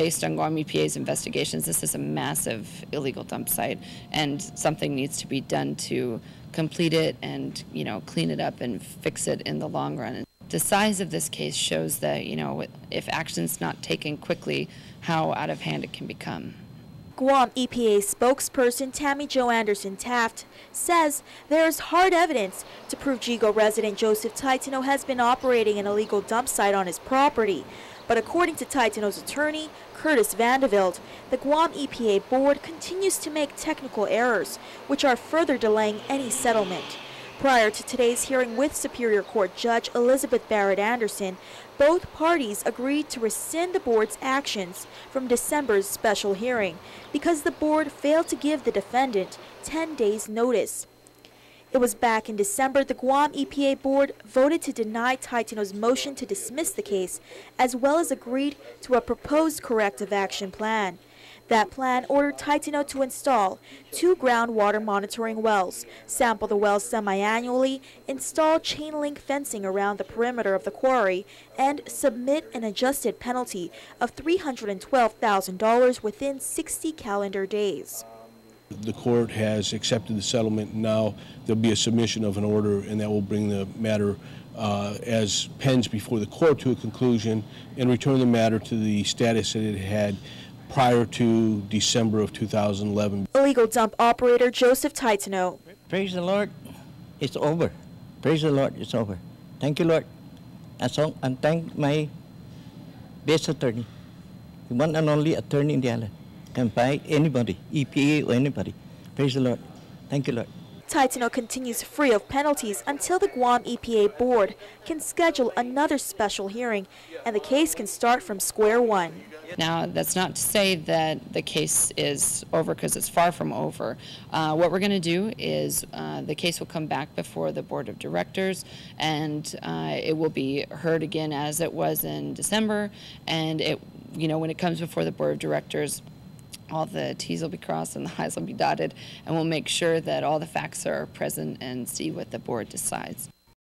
based on Guam EPA's investigations, this is a massive illegal dump site, and something needs to be done to complete it and you know clean it up and fix it in the long run. The size of this case shows that you know if action's not taken quickly, how out of hand it can become. Guam EPA spokesperson Tammy Jo Anderson Taft says there is hard evidence to prove Yigo resident Joseph Taitano has been operating an illegal dump site on his property. But according to Taitano's attorney, Curtis Vandeveld, the Guam EPA board continues to make technical errors, which are further delaying any settlement. Prior to today's hearing with Superior Court Judge Elizabeth Barrett Anderson, both parties agreed to rescind the board's actions from December's special hearing because the board failed to give the defendant 10 days notice. It was back in December the Guam EPA board voted to deny Taitano's motion to dismiss the case, as well as agreed to a proposed corrective action plan. That plan ordered Taitano to install two groundwater monitoring wells, sample the wells semi-annually, install chain link fencing around the perimeter of the quarry, and submit an adjusted penalty of $312,000 within 60 calendar days. The court has accepted the settlement. Now there'll be a submission of an order, and that will bring the matter uh, as pens before the court to a conclusion and return the matter to the status that it had prior to December of 2011. Illegal dump operator Joseph Taitano. Praise the Lord, it's over. Praise the Lord, it's over. Thank you, Lord. And, so, and thank my best attorney, the one and only attorney in the island. Can buy anybody, EPA or anybody. Praise the Lord. Thank you, Lord. Taitano continues free of penalties until the Guam EPA board can schedule another special hearing and the case can start from square one. Now, that's not to say that the case is over because it's far from over. Uh, what we're going to do is uh, the case will come back before the board of directors and uh, it will be heard again as it was in December and it you know when it comes before the board of directors all the T's will be crossed and the I's will be dotted, and we'll make sure that all the facts are present and see what the board decides.